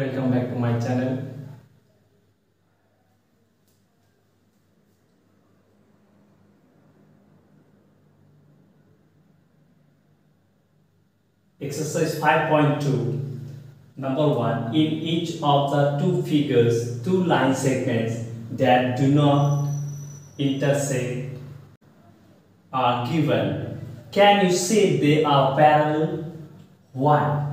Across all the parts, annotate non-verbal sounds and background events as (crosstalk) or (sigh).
welcome back to my channel. Exercise 5.2 number 1 in each of the two figures two line segments that do not intersect are given. Can you say they are parallel? Why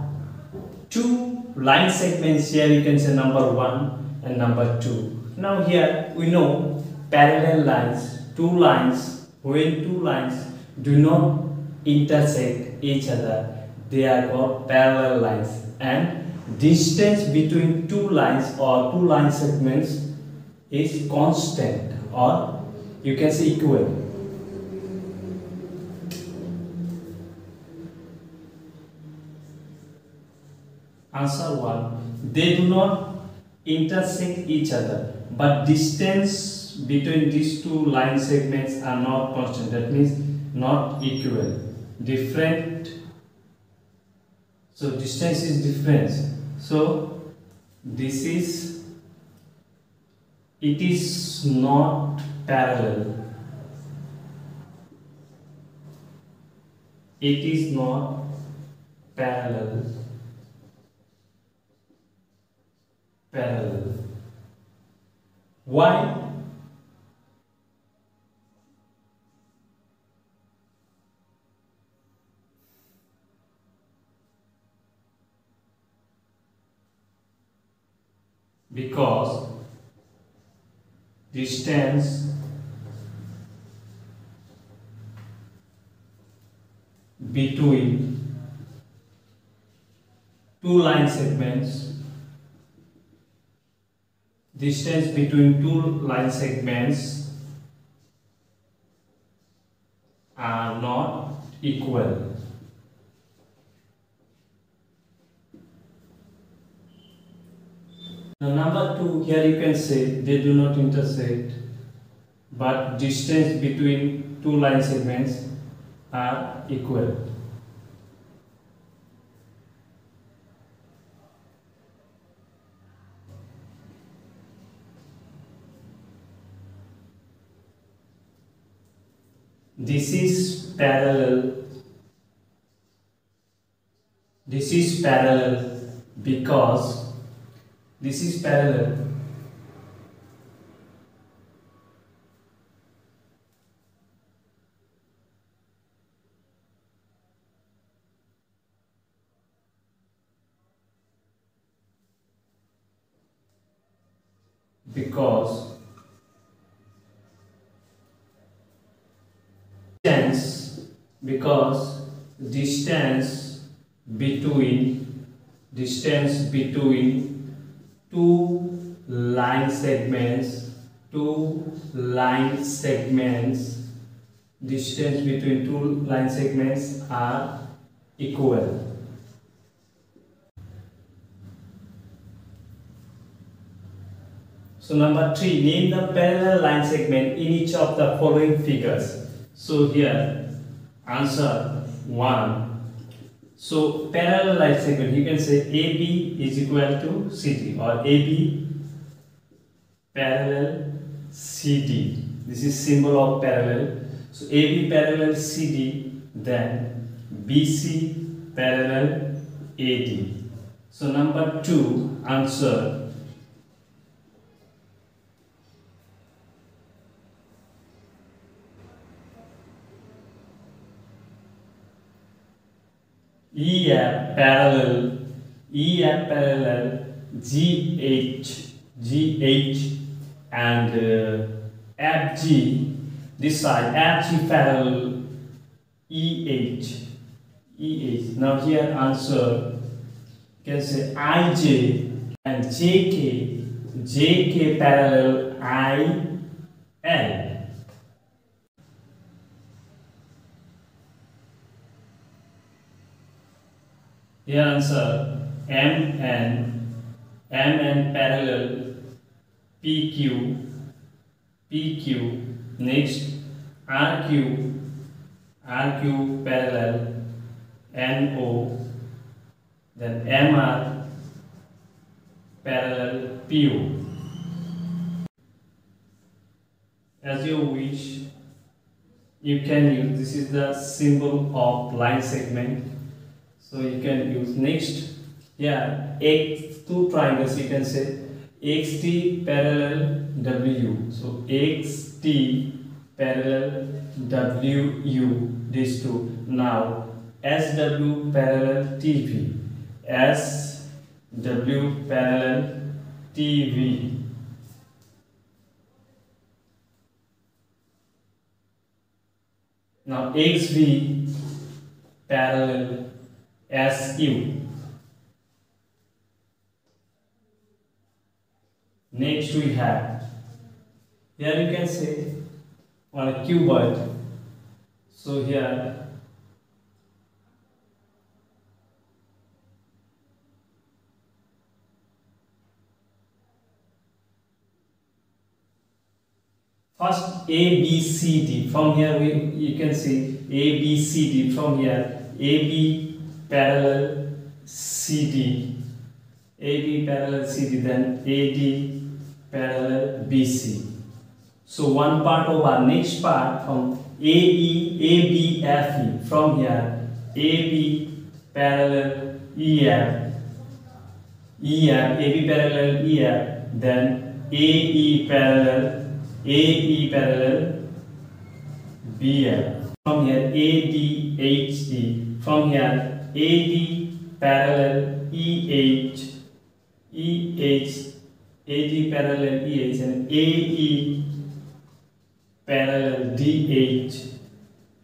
two line segments here you can say number one and number two. Now here we know parallel lines two lines when two lines do not intersect each other they are called parallel lines. And distance between two lines or two line segments is constant or you can say equal Answer 1. They do not intersect each other, but distance between these two line segments are not constant. That means not equal. Different. So distance is different. So this is it is not parallel. It is not parallel parallel. Why? Because distance between two line segments distance between two line segments are not equal. Now number 2 here you can say they do not intersect but distance between two line segments are equal. This is parallel. This is parallel because this is parallel. Because because distance between distance between two line segments two line segments distance between two line segments are equal. So number 3 name the parallel line segment in each of the following figures. So here answer 1. So parallel line segment you can say AB is equal to CD or AB parallel CD. This is symbol of parallel. So AB parallel CD then BC parallel AD. So number 2 answer EF parallel. EF parallel. GH GH and uh, FG this side FG parallel. EH EH now here answer. You can say IJ and JK JK parallel IL Here answer M and M and parallel PQ PQ next RQ RQ parallel NO then MR parallel PO. As you wish, you can use this is the symbol of line segment. So you can use next, yeah, X two triangles you can say XT parallel WU. So XT parallel WU these two. Now SW parallel TV. SW parallel TV. Now XV parallel SU. Next we have here you can say on a cuboid. So here First A, B, C, D. From here we you can see A, B, C, D. From here A, B parallel CD, AB parallel C, D. Then A, D parallel B, C. So one part our next part from A, E, A, B, F, E. From here A, B parallel EF, EF, AB parallel E, F. Then A, E parallel AE parallel BF. From here ADHD. From here AD parallel EH. EH. AD parallel EH and AE parallel DH.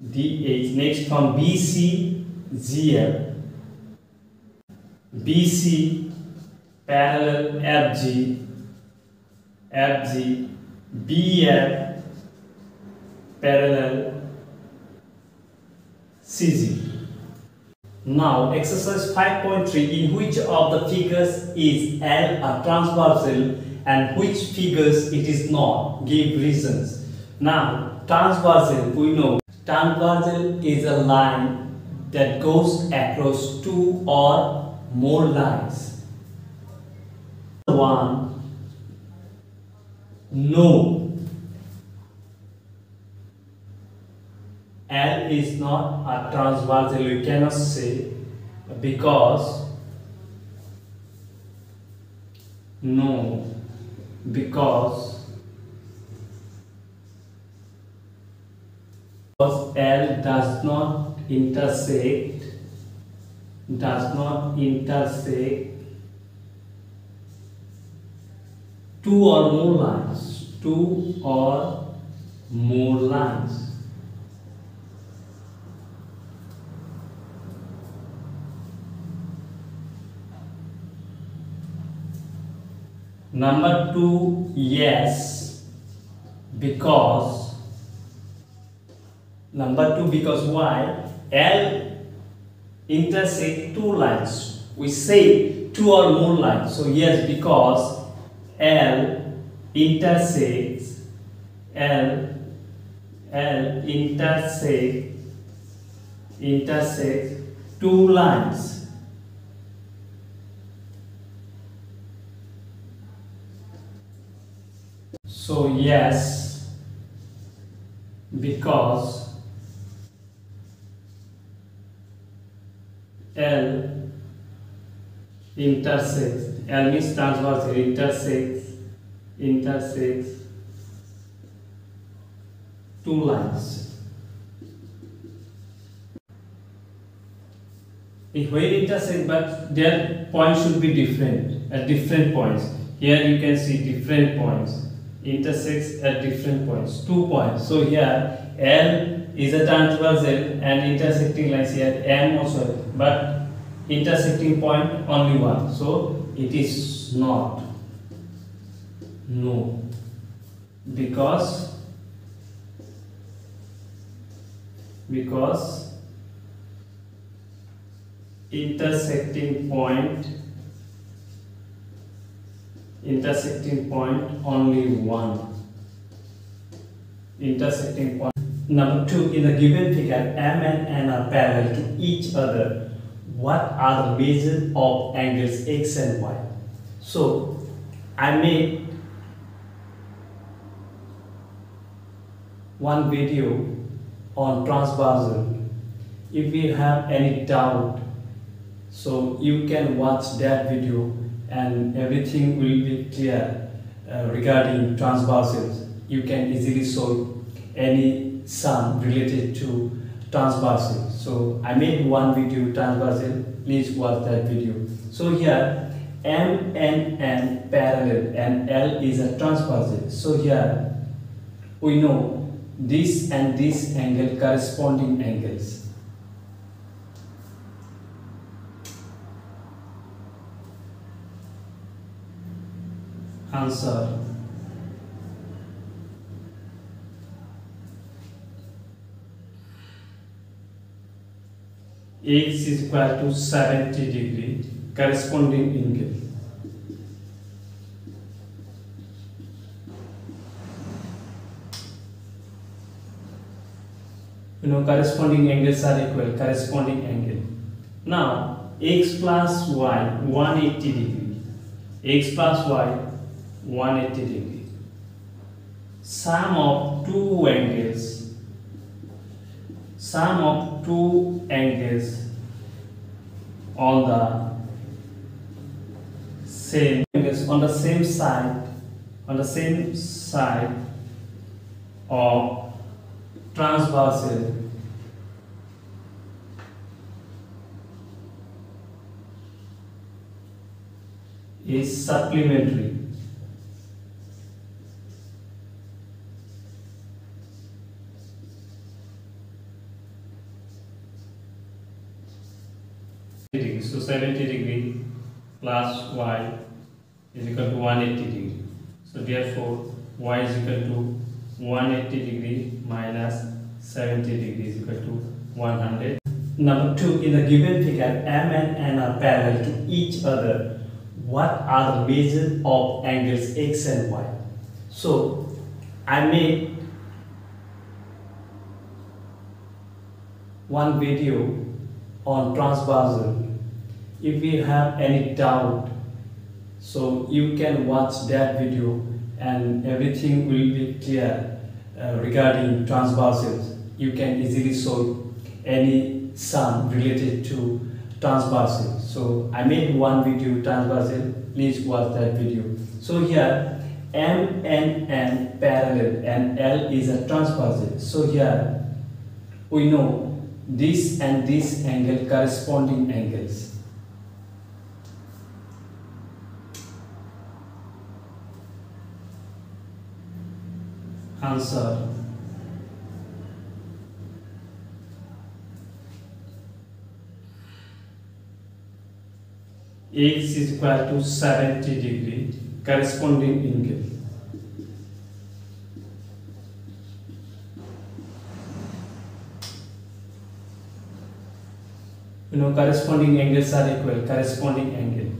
DH. Next from BC GF. BC parallel FG. FG BF parallel CG. Now exercise 5.3 in which of the figures is L a transversal and which figures it is not give reasons. Now transversal we know transversal is a line that goes across two or more lines. One no. L is not a transversal, you cannot say because no because because L does not intersect does not intersect two or more lines two or more lines number 2 yes because number 2 because why? L intersect two lines. We say two or more lines. So yes because L intersects L L intersect intersects two lines. So yes, because L intersects L means transverse intersects intersects two lines. If will intersect but their points should be different at different points. Here you can see different points intersects at different points. Two points. So here L is a transversal and intersecting lines here M also. But intersecting point only one. So it is not. No. Because because intersecting point intersecting point only one intersecting point number two in the given figure m and n are parallel to each other what are the measures of angles x and y. So I made one video on transversal. If you have any doubt, so you can watch that video and everything will be clear uh, regarding transversals. You can easily solve any sum related to transversal. So I made one video transversal. Please watch that video. So here M and N parallel and L is a transversal. So here we know this and this angle corresponding angles. Answer X is equal to 70 degree corresponding angle. You know corresponding angles are equal, corresponding angle. Now x plus y 180 degree, x plus y 180 degree. Sum of two angles, sum of two angles on the same on the same side on the same side of transversal is supplementary so 70 degree plus y is equal to 180 degree. So therefore y is equal to 180 degree minus 70 degree is equal to 100. Number 2 in the given figure M and N are parallel to each other. What are the measures of angles X and Y? So I made one video on transversal if you have any doubt so you can watch that video and everything will be clear uh, regarding transversals you can easily solve any sum related to transversal so i made one video transversal please watch that video. So here m and n parallel and l is a transversal so here we know this and this angle corresponding angles. Answer. X is equal to 70 degree corresponding angle you know corresponding angles are equal corresponding angle.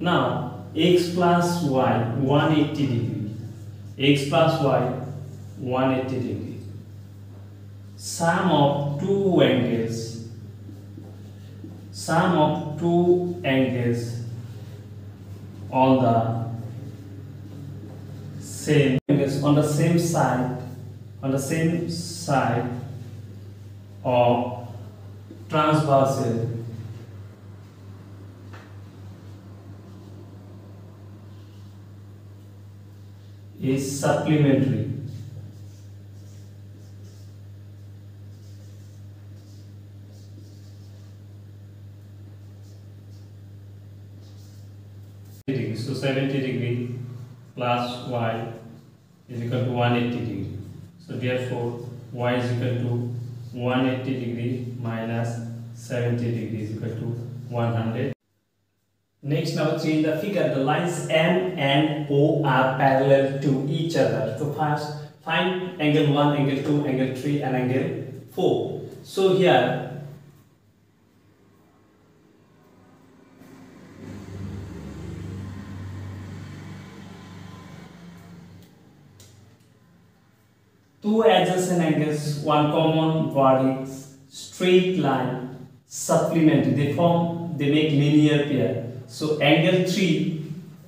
Now x plus y 180 degree. X plus y 180 degree. Sum of two angles, sum of two angles on the same angles on the same side on the same side of transversal is supplementary So 70 degree plus y is equal to 180 degree. So therefore y is equal to 180 degree minus 70 degree is equal to 100. Next number 3 in the figure the lines M and O are parallel to each other. So first find angle 1, angle 2, angle 3 and angle 4. So here two adjacent angles, one common vertex, straight line, supplement. They form, they make linear pair. So angle 3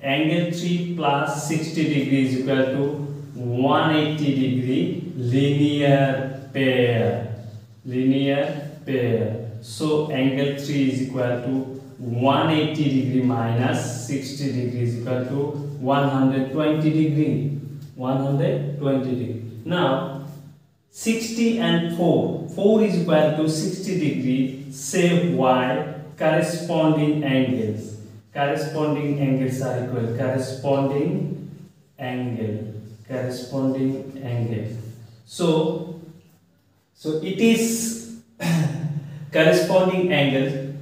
angle 3 plus 60 degree is equal to 180 degree linear pair linear pair so angle 3 is equal to 180 degree minus 60 degree is equal to 120 degree 120 degree now 60 and 4 4 is equal to 60 degree say y corresponding angles. Corresponding angles are equal. Corresponding angle. Corresponding angle. So so it is (coughs) corresponding angle.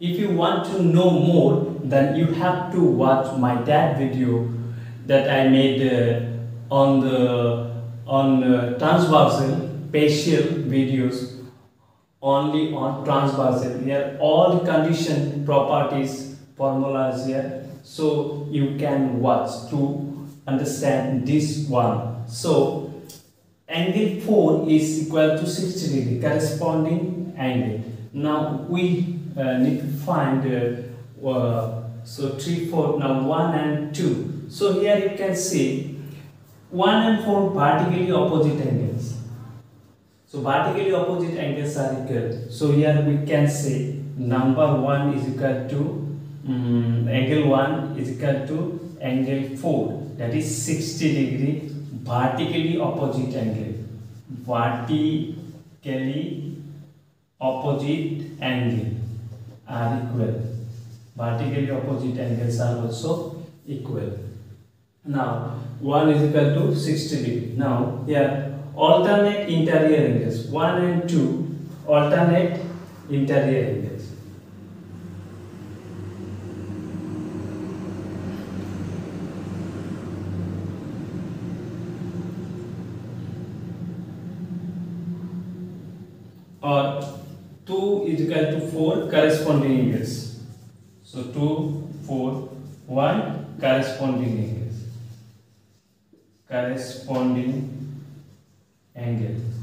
If you want to know more then you have to watch my dad video that I made uh, on the on uh, transversal partial videos only on transversal here all condition properties formulas here. So you can watch to understand this one. So angle 4 is equal to 60 degree corresponding angle. Now we uh, need to find uh, uh, so 3 4 now 1 and 2 so here you can see 1 and 4 vertically opposite angles so vertically opposite angles are equal. So here we can say number 1 is equal to um, angle 1 is equal to angle 4 that is 60 degree vertically opposite angle. Vertically opposite angle are equal. Vertically opposite angles are also equal. Now 1 is equal to 60 degree. Now here alternate interior angles. 1 and 2 alternate interior angles. Or 2 is equal to 4 corresponding angles. So 2 4 1 corresponding angles corresponding angle.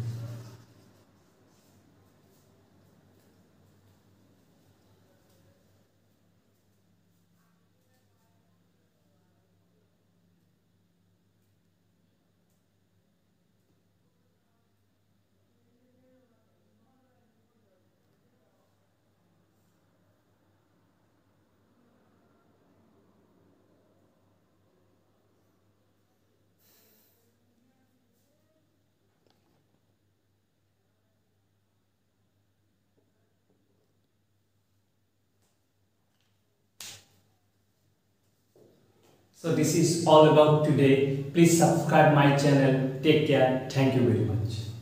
So this is all about today. Please subscribe my channel. Take care. Thank you very much.